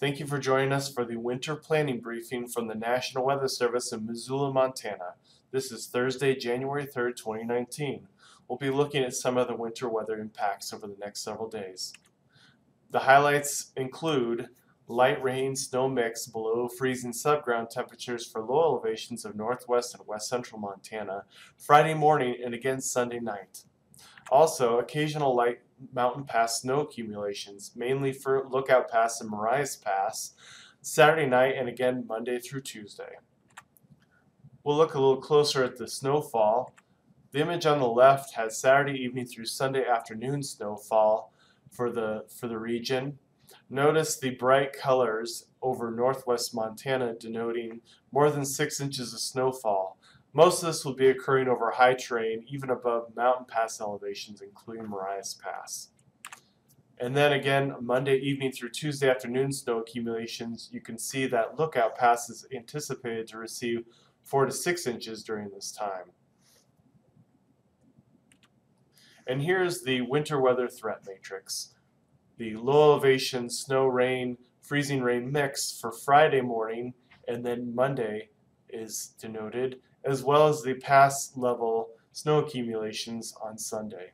Thank you for joining us for the winter planning briefing from the National Weather Service in Missoula, Montana. This is Thursday, January 3rd, 2019. We'll be looking at some of the winter weather impacts over the next several days. The highlights include light rain snow mix below freezing subground temperatures for low elevations of northwest and west central Montana Friday morning and again Sunday night. Also, occasional light mountain pass snow accumulations, mainly for Lookout Pass and Marias Pass, Saturday night and again Monday through Tuesday. We'll look a little closer at the snowfall. The image on the left has Saturday evening through Sunday afternoon snowfall for the, for the region. Notice the bright colors over northwest Montana denoting more than 6 inches of snowfall. Most of this will be occurring over high terrain, even above mountain pass elevations, including Marias Pass. And then again, Monday evening through Tuesday afternoon snow accumulations, you can see that Lookout Pass is anticipated to receive 4 to 6 inches during this time. And here's the winter weather threat matrix. The low elevation snow, rain, freezing rain mix for Friday morning and then Monday is denoted as well as the pass level snow accumulations on Sunday.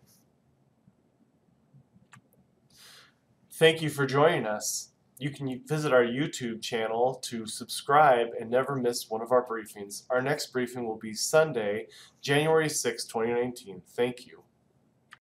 Thank you for joining us. You can visit our YouTube channel to subscribe and never miss one of our briefings. Our next briefing will be Sunday, January 6, 2019. Thank you.